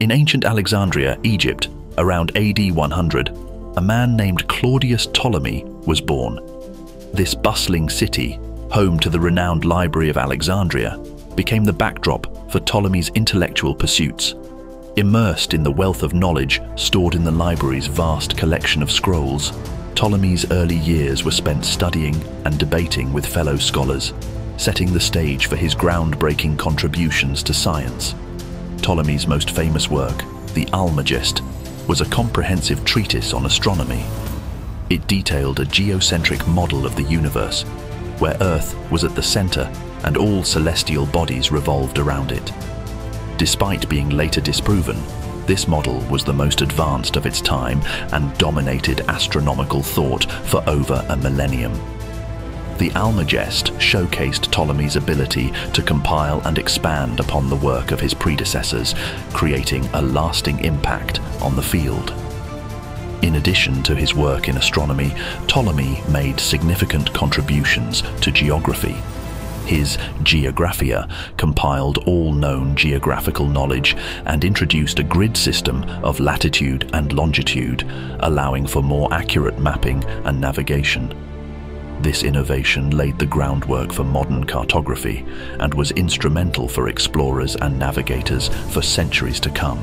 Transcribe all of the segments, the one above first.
In ancient Alexandria, Egypt, around AD 100, a man named Claudius Ptolemy was born. This bustling city, home to the renowned Library of Alexandria, became the backdrop for Ptolemy's intellectual pursuits. Immersed in the wealth of knowledge stored in the library's vast collection of scrolls, Ptolemy's early years were spent studying and debating with fellow scholars, setting the stage for his groundbreaking contributions to science. Ptolemy's most famous work, the Almagest, was a comprehensive treatise on astronomy. It detailed a geocentric model of the universe, where Earth was at the center and all celestial bodies revolved around it. Despite being later disproven, this model was the most advanced of its time and dominated astronomical thought for over a millennium. The Almagest showcased Ptolemy's ability to compile and expand upon the work of his predecessors, creating a lasting impact on the field. In addition to his work in astronomy, Ptolemy made significant contributions to geography. His Geographia compiled all known geographical knowledge and introduced a grid system of latitude and longitude, allowing for more accurate mapping and navigation. This innovation laid the groundwork for modern cartography and was instrumental for explorers and navigators for centuries to come.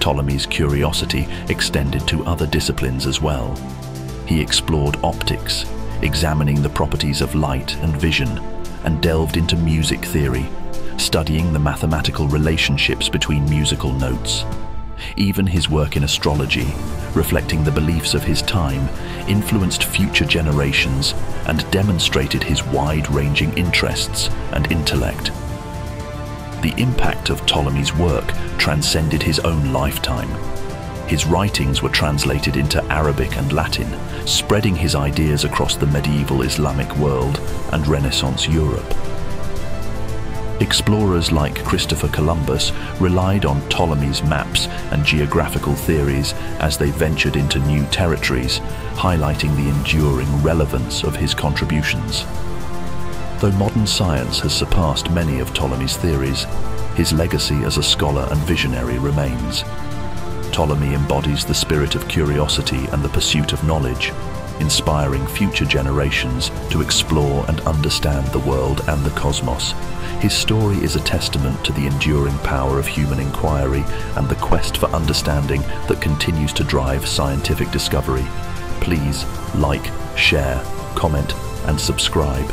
Ptolemy's curiosity extended to other disciplines as well. He explored optics, examining the properties of light and vision, and delved into music theory, studying the mathematical relationships between musical notes. Even his work in astrology, reflecting the beliefs of his time, influenced future generations and demonstrated his wide-ranging interests and intellect. The impact of Ptolemy's work transcended his own lifetime. His writings were translated into Arabic and Latin, spreading his ideas across the medieval Islamic world and Renaissance Europe. Explorers like Christopher Columbus relied on Ptolemy's maps and geographical theories as they ventured into new territories, highlighting the enduring relevance of his contributions. Though modern science has surpassed many of Ptolemy's theories, his legacy as a scholar and visionary remains. Ptolemy embodies the spirit of curiosity and the pursuit of knowledge, inspiring future generations to explore and understand the world and the cosmos. His story is a testament to the enduring power of human inquiry and the quest for understanding that continues to drive scientific discovery. Please like, share, comment and subscribe